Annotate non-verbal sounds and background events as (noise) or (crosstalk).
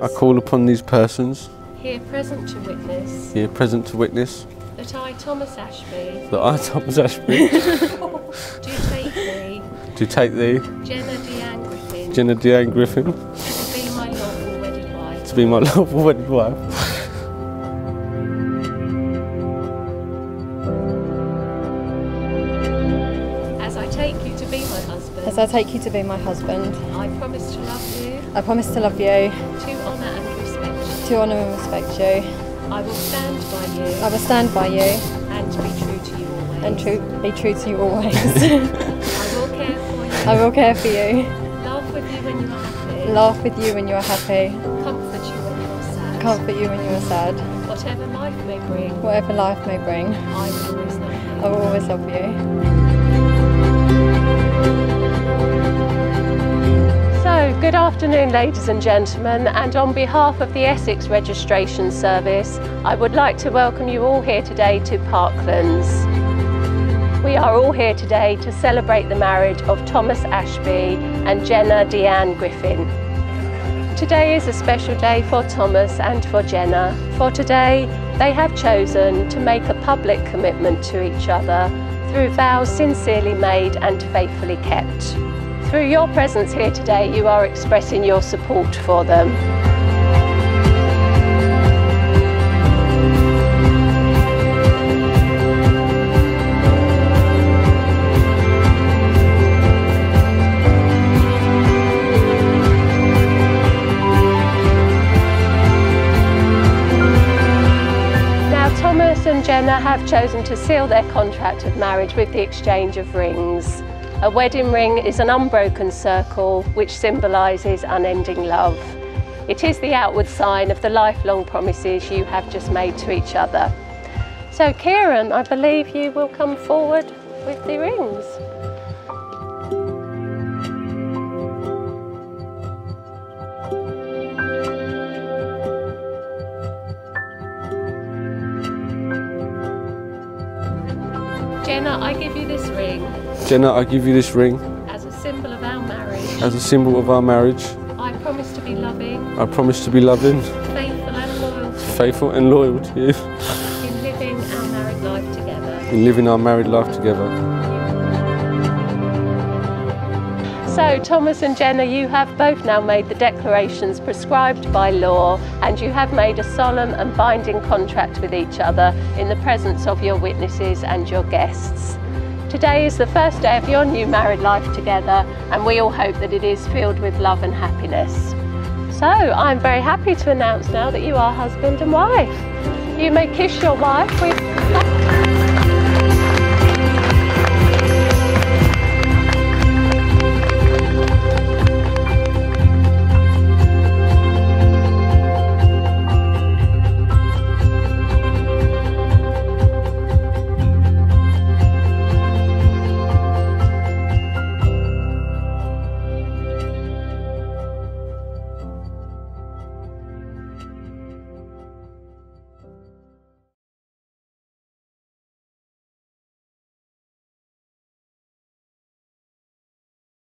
I call upon these persons. Here present to witness. Here present to witness. That I, Thomas Ashby, that I, Thomas Ashby, (laughs) do (laughs) take thee, do take thee, Jenna Deanne Griffin, Jenna Deanne Griffin, to be my lawful wedded wife, to be my (laughs) lawful wedded wife. Take you to be my husband. As I take you to be my husband, I promise to love you, I promise to love you, to honour and respect you. to honour and respect you. I will stand by you I will stand by you and be true to you always. and true, be true to you always. (laughs) (laughs) I will care for you, I will care for you, laugh with you when you are happy, laugh with you when you are happy, comfort you when you are sad. comfort you when you are sad. Whatever life may bring, Whatever life may bring, I will always love you. I will always love you. Good afternoon, ladies and gentlemen, and on behalf of the Essex Registration Service, I would like to welcome you all here today to Parklands. We are all here today to celebrate the marriage of Thomas Ashby and Jenna Deanne Griffin. Today is a special day for Thomas and for Jenna, for today they have chosen to make a public commitment to each other through vows sincerely made and faithfully kept. Through your presence here today, you are expressing your support for them. Now, Thomas and Jenna have chosen to seal their contract of marriage with the exchange of rings. A wedding ring is an unbroken circle which symbolises unending love. It is the outward sign of the lifelong promises you have just made to each other. So, Kieran, I believe you will come forward with the rings. Jenna, I give you this ring Jenna, I give you this ring as a symbol of our marriage. as a symbol of our marriage. I promise to be loving, I promise to be loving, faithful, and loyal to faithful, and loyal to you in living our married life together. in living our married life together. So, Thomas and Jenna, you have both now made the declarations prescribed by law and you have made a solemn and binding contract with each other in the presence of your witnesses and your guests. Today is the first day of your new married life together and we all hope that it is filled with love and happiness. So, I'm very happy to announce now that you are husband and wife. You may kiss your wife with